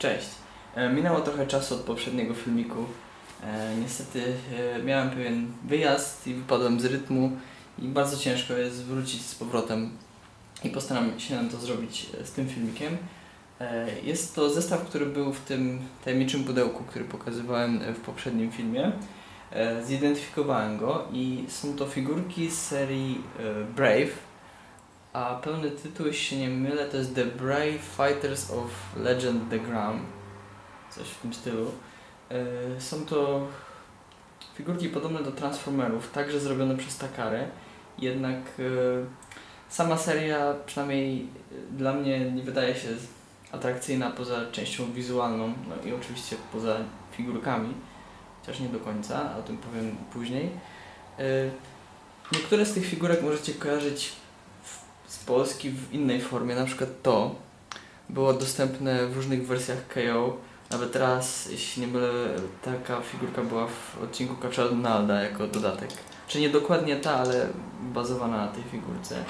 Cześć. E, Minęło trochę czasu od poprzedniego filmiku. E, niestety e, miałem pewien wyjazd i wypadłem z rytmu i bardzo ciężko jest wrócić z powrotem i postaram się to zrobić z tym filmikiem. Jest to zestaw, który był w tym tajemniczym pudełku, który pokazywałem w poprzednim filmie. Zidentyfikowałem go i są to figurki z serii Brave. A pełny tytuł, jeśli się nie mylę, to jest The Brave Fighters of Legend The Gram. Coś w tym stylu. E, Są to figurki podobne do Transformerów, także zrobione przez Takarę. Jednak e, sama seria, przynajmniej e, dla mnie, nie wydaje się atrakcyjna poza częścią wizualną, no i oczywiście poza figurkami, chociaż nie do końca, o tym powiem później. Niektóre z tych figurek możecie kojarzyć z Polski w innej formie, na przykład to było dostępne w różnych wersjach KO. Nawet raz, jeśli nie mylę, taka figurka była w odcinku Kacza Donalda jako dodatek. Czy nie dokładnie ta, ale bazowana na tej figurce.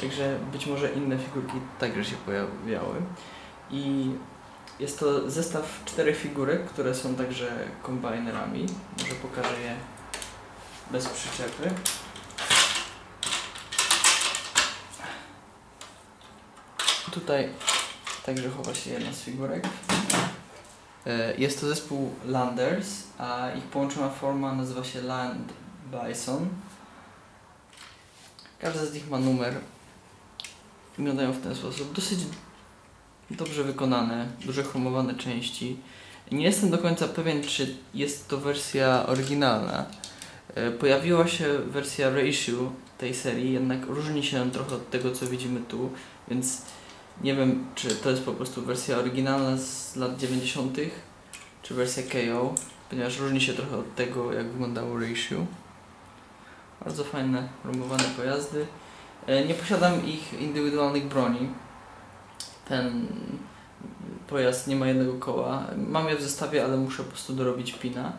Także być może inne figurki także się pojawiały. I jest to zestaw czterech figurek, które są także kombinerami. Może pokażę je bez przyczepy. Tutaj także chowa się jedna z figurek. E, Jest to zespół Landers, a ich połączona forma nazywa się Land Bison. Każda z nich ma numer. Wyglądają w ten sposób. Dosyć dobrze wykonane, duże chromowane części. Nie jestem do końca pewien, czy jest to wersja oryginalna. E, Pojawiła się wersja Reissue tej serii, jednak różni się trochę od tego, co widzimy tu, więc nie wiem, czy to jest po prostu wersja oryginalna z lat 90., czy wersja KO, ponieważ różni się trochę od tego, jak wyglądało Reissue. Bardzo fajne, rumowane pojazdy. E, Nie posiadam ich indywidualnych broni. Ten pojazd nie ma jednego koła. Mam je w zestawie, ale muszę po prostu dorobić pina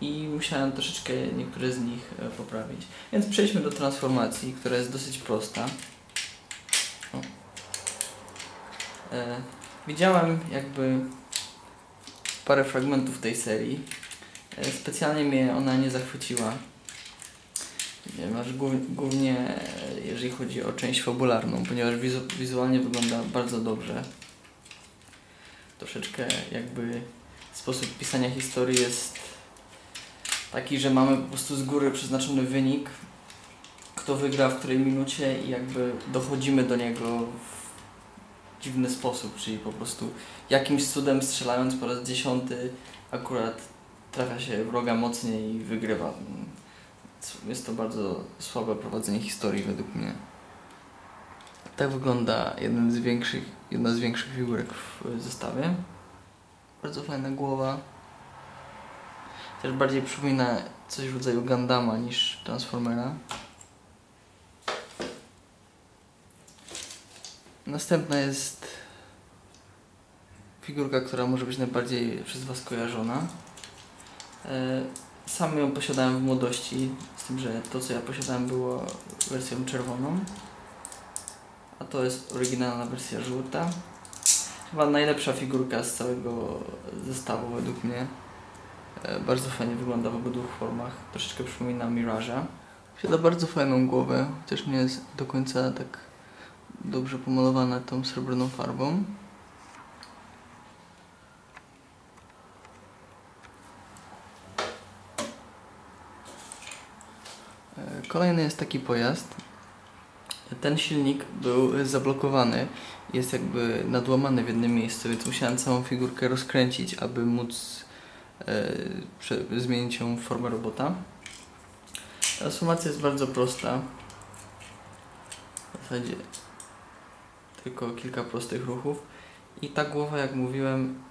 i musiałem troszeczkę niektóre z nich e, poprawić. Więc przejdźmy do transformacji, która jest dosyć prosta. O. E, widziałem jakby parę fragmentów tej serii. E, specjalnie mnie ona nie zachwyciła. Ponieważ głów- głównie e, jeżeli chodzi o część fabularną, ponieważ wizu- wizualnie wygląda bardzo dobrze. Troszeczkę jakby sposób pisania historii jest taki, że mamy po prostu z góry przeznaczony wynik, kto wygra w której minucie i jakby dochodzimy do niego w dziwny sposób, czyli po prostu jakimś cudem strzelając po raz dziesiąty akurat trafia się wroga mocniej i wygrywa. Jest to bardzo słabe prowadzenie historii według mnie. Tak wygląda jeden z większych, jedna z większych figurek w zestawie. Bardzo fajna głowa. Też bardziej przypomina coś w rodzaju Gundama niż Transformera. Następna jest figurka, która może być najbardziej przez Was kojarzona. E, Sam ją posiadałem w młodości, z tym, że to co ja posiadałem było wersją czerwoną, a to jest oryginalna wersja żółta. Chyba najlepsza figurka z całego zestawu według mnie. E, Bardzo fajnie wygląda w obydwu formach. Troszeczkę przypomina Mirage'a. Posiada bardzo fajną głowę, chociaż nie jest do końca tak dobrze pomalowana tą srebrną farbą. E, Kolejny jest taki pojazd. Ten silnik był zablokowany, jest jakby nadłamany w jednym miejscu, więc musiałem całą figurkę rozkręcić, aby móc e, zmienić ją w formę robota. Transformacja jest bardzo prosta. W zasadzie tylko kilka prostych ruchów. I ta głowa, jak mówiłem,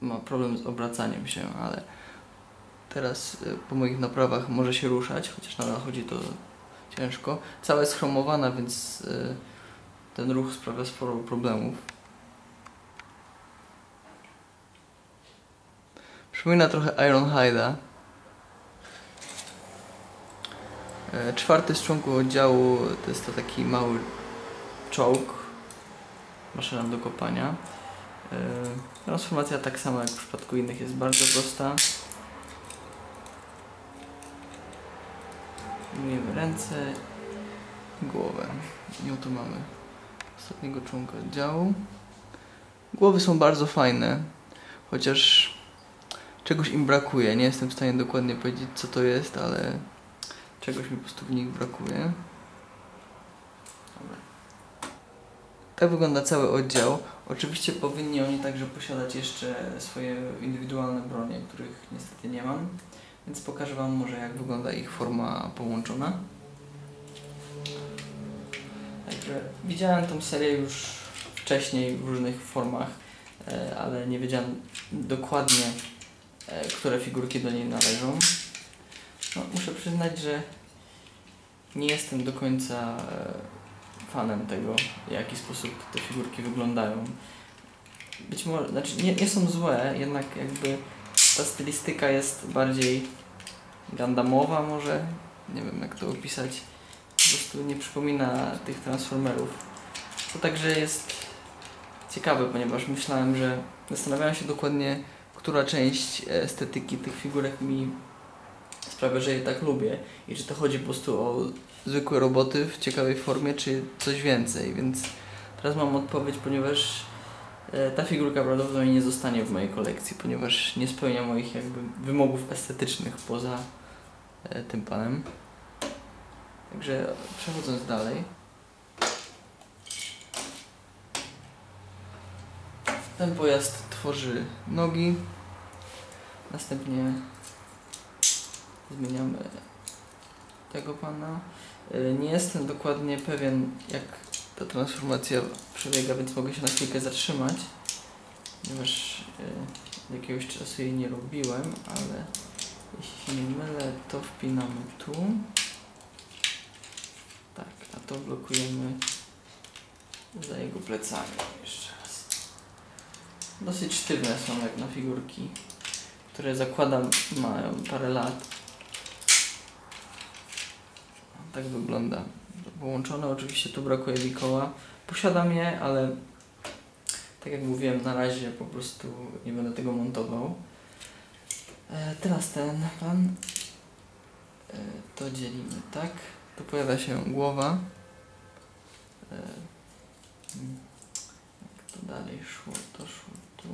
ma problem z obracaniem się, ale teraz y, po moich naprawach może się ruszać, chociaż nadal chodzi to ciężko. Cała jest chromowana, więc y, ten ruch sprawia sporo problemów. Przypomina trochę Iron Hide'a. E, Czwarty z członków oddziału to jest to taki mały czołg, maszyna do kopania. E, Transformacja tak samo jak w przypadku innych jest bardzo prosta. Myjemy ręce, głowę. I oto mamy ostatniego członka oddziału. Głowy są bardzo fajne, chociaż czegoś im brakuje. Nie jestem w stanie dokładnie powiedzieć co to jest, ale czegoś mi po prostu w nich brakuje. Dobra. Tak wygląda cały oddział. Oczywiście powinni oni także posiadać jeszcze swoje indywidualne bronie, których niestety nie mam, więc pokażę Wam może jak wygląda ich forma połączona. Także widziałem tą serię już wcześniej w różnych formach, e, ale nie wiedziałem dokładnie, e, które figurki do niej należą. No, muszę przyznać, że nie jestem do końca e, fanem tego, w jaki sposób te figurki wyglądają. Być może, znaczy nie, nie są złe, jednak jakby ta stylistyka jest bardziej gandamowa może, nie wiem jak to opisać, po prostu nie przypomina tych Transformerów. To także jest ciekawe, ponieważ myślałem, że zastanawiałem się dokładnie, która część estetyki tych figurek mi sprawia, że je tak lubię i czy to chodzi po prostu o zwykłe roboty w ciekawej formie, czy coś więcej, więc teraz mam odpowiedź, ponieważ e, ta figurka prawdopodobnie nie zostanie w mojej kolekcji, ponieważ nie spełnia moich jakby wymogów estetycznych poza e, tym panem. Także przechodząc dalej. Ten pojazd tworzy nogi. Następnie zmieniamy tego pana. Y, Nie jestem dokładnie pewien, jak ta transformacja przebiega, więc mogę się na chwilkę zatrzymać, ponieważ y, jakiegoś czasu jej nie robiłem, ale jeśli się nie mylę, to wpinamy tu. Tak, a to blokujemy za jego plecami. Jeszcze raz. Dosyć sztywne są jak na figurki, które zakładam mają parę lat. Tak wygląda. Połączone oczywiście tu brakuje mi koła. Posiadam je, ale tak jak mówiłem, na razie po prostu nie będę tego montował. E, teraz ten pan. E, to dzielimy tak. Tu pojawia się głowa. E, jak to dalej szło, to szło tu.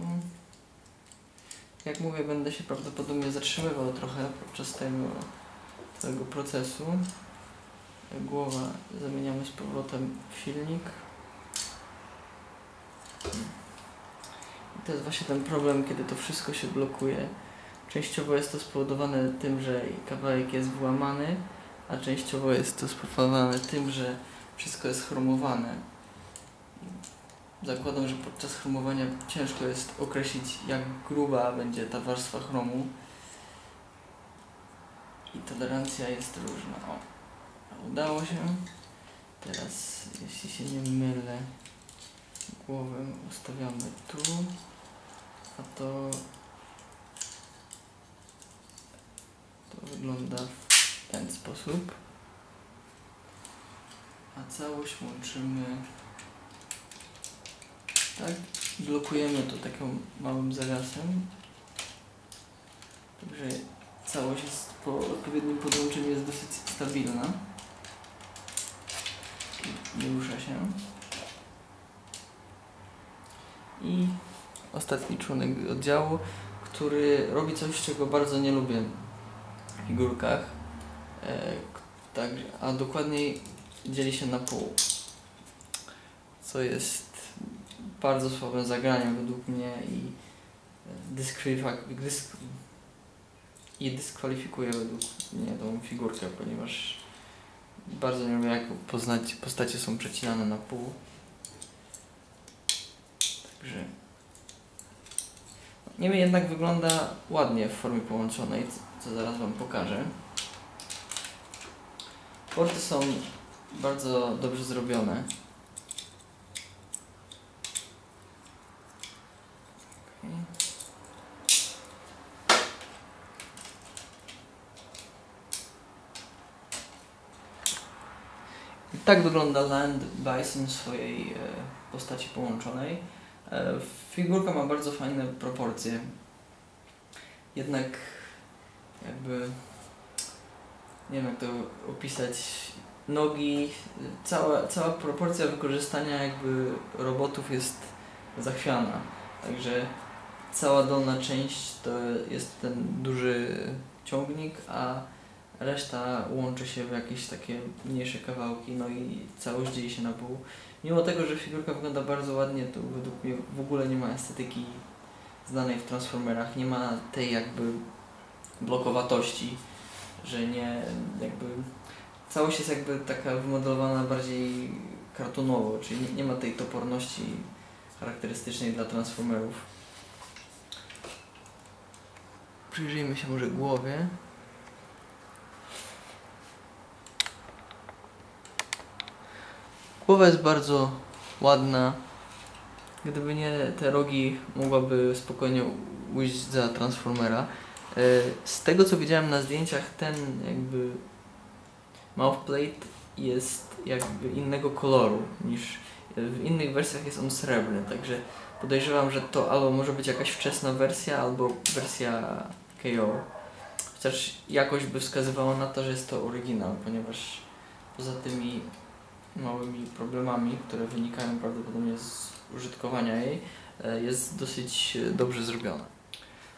Jak mówię, będę się prawdopodobnie zatrzymywał trochę podczas tego, tego procesu. Głowa zamieniamy z powrotem w silnik. I to jest właśnie ten problem, kiedy to wszystko się blokuje. Częściowo jest to spowodowane tym, że kawałek jest włamany, a częściowo jest to spowodowane tym, że wszystko jest chromowane. Zakładam, że podczas chromowania ciężko jest określić, jak gruba będzie ta warstwa chromu. I tolerancja jest różna. O, udało się. Teraz, jeśli się nie mylę, głowę ustawiamy tu, a to to wygląda w ten sposób. A całość łączymy tak, blokujemy to takim małym zawiasem. Także całość jest po odpowiednim podłączeniu jest dosyć stabilna. Nie rusza się. I ostatni członek oddziału, który robi coś, czego bardzo nie lubię w figurkach. E, tak, a dokładniej dzieli się na pół. Co jest bardzo słabym zagraniem według mnie i dysk i dyskwalifikuje według mnie tą figurkę, ponieważ bardzo nie lubię jak poznać, postacie są przecinane na pół. Także Niemniej jednak wygląda ładnie w formie połączonej, co- zaraz Wam pokażę. Porty są bardzo dobrze zrobione. Tak wygląda Land Bison w swojej e, postaci połączonej. E, Figurka ma bardzo fajne proporcje. Jednak jakby nie wiem jak to opisać. Nogi, cała, cała proporcja wykorzystania jakby robotów jest zachwiana. Także cała dolna część to jest ten duży ciągnik, a reszta łączy się w jakieś takie mniejsze kawałki, no i całość dzieje się na pół. Mimo tego, że figurka wygląda bardzo ładnie, to według mnie w ogóle nie ma estetyki znanej w Transformerach, nie ma tej jakby blokowatości, że nie jakby całość jest jakby taka wymodelowana bardziej kartunowo, czyli nie, nie ma tej toporności charakterystycznej dla Transformerów. Przyjrzyjmy się może głowie. Głowa jest bardzo ładna. Gdyby nie te rogi, mogłaby spokojnie ujść za Transformera. E, Z tego co widziałem na zdjęciach, ten jakby mouthplate jest jakby innego koloru niż w innych wersjach jest on srebrny, także podejrzewam, że to albo może być jakaś wczesna wersja, albo wersja KO. Chociaż jakoś by wskazywała na to, że jest to oryginał, ponieważ poza tymi małymi problemami, które wynikają prawdopodobnie z użytkowania jej, e, jest dosyć e, dobrze zrobiona.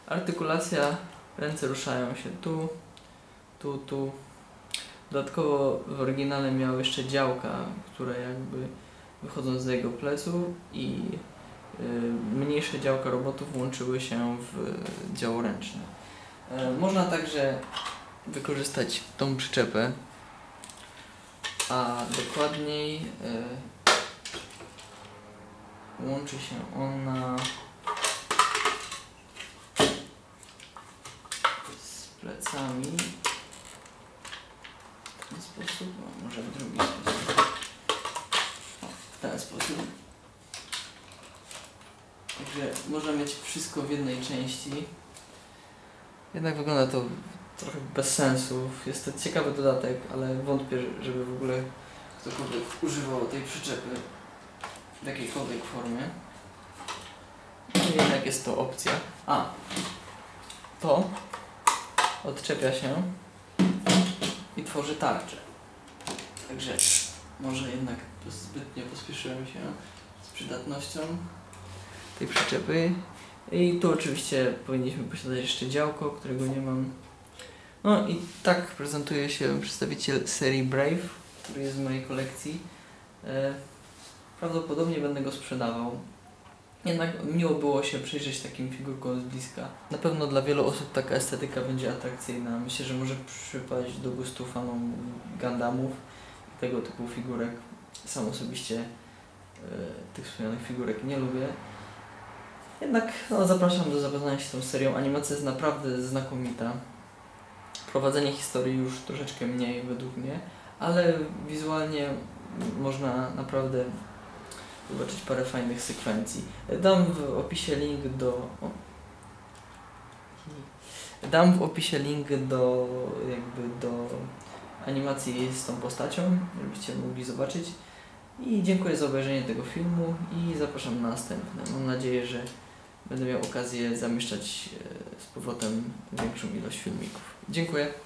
Artykulacja, ręce ruszają się tu, tu, tu. Dodatkowo w oryginale miał jeszcze działka, które jakby wychodzą z jego pleców i y, mniejsze działka robotów łączyły się w działo ręczne. E, Można także wykorzystać tą przyczepę, a dokładniej y, łączy się ona z plecami w ten sposób, może w drugi sposób. O, w ten sposób. Także można mieć wszystko w jednej części. Jednak wygląda to trochę bez sensu. Jest to ciekawy dodatek, ale wątpię, żeby w ogóle ktokolwiek używał tej przyczepy w jakiejkolwiek formie. Jednak jest to opcja. A, to odczepia się i tworzy tarczę. Także może jednak zbytnio pospieszyłem się z przydatnością tej przyczepy. I tu oczywiście powinniśmy posiadać jeszcze działko, którego nie mam. No i tak prezentuje się przedstawiciel serii Brave, który jest w mojej kolekcji. E, Prawdopodobnie będę go sprzedawał. Jednak miło było się przyjrzeć takim figurkom z bliska. Na pewno dla wielu osób taka estetyka będzie atrakcyjna. Myślę, że może przypaść do gustu fanom Gundamów i tego typu figurek. Sam osobiście e, tych wspomnianych figurek nie lubię. Jednak no, zapraszam do zapoznania się z tą serią. Animacja jest naprawdę znakomita. Prowadzenie historii już troszeczkę mniej według mnie, ale wizualnie można naprawdę zobaczyć parę fajnych sekwencji. Dam w opisie link do. O. Dam w opisie link do jakby do animacji z tą postacią, żebyście mogli zobaczyć. I dziękuję za obejrzenie tego filmu i zapraszam na następne. Mam nadzieję, że będę miał okazję zamieszczać e, z powrotem większą ilość filmików. Dziękuję.